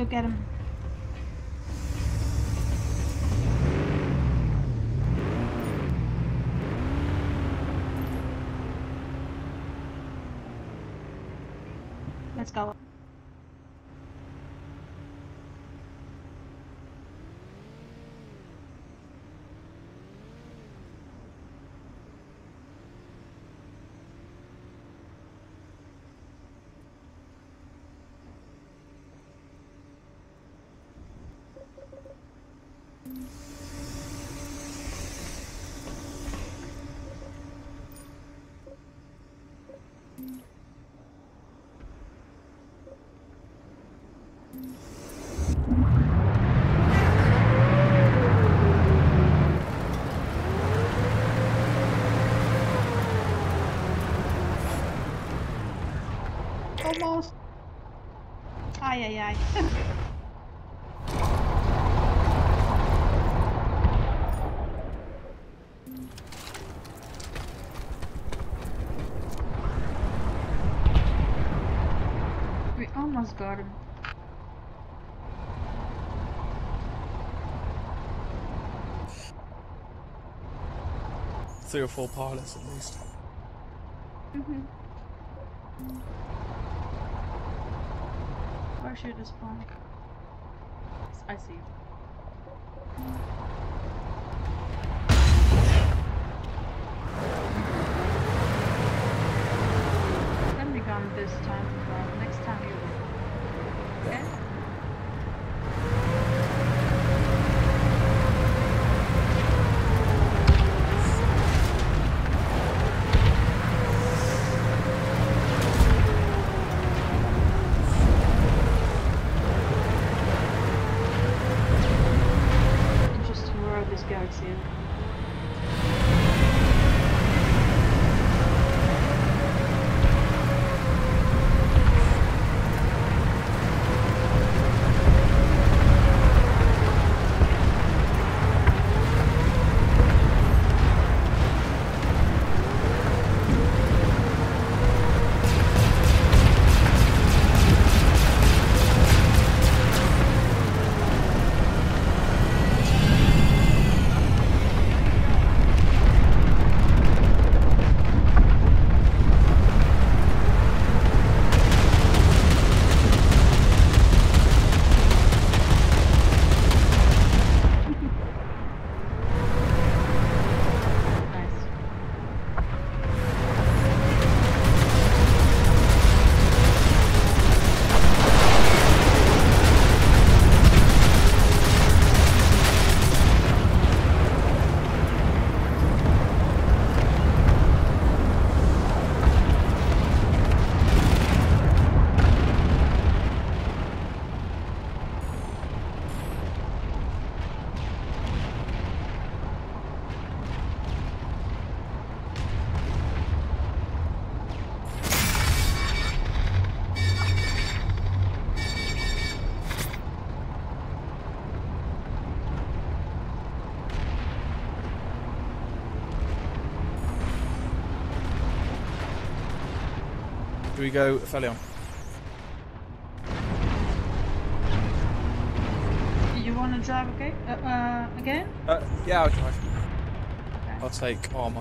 go get him. Let's go. Almost. Ay, ay, ay. we almost got him. Three or four pilots at least. Mm-hmm. Where should I spawn? I see it. Let me gone this time, but next time Do we go Felion? You wanna drive okay? Uh, uh again? Uh, yeah, I'll drive. Okay. I'll take armor.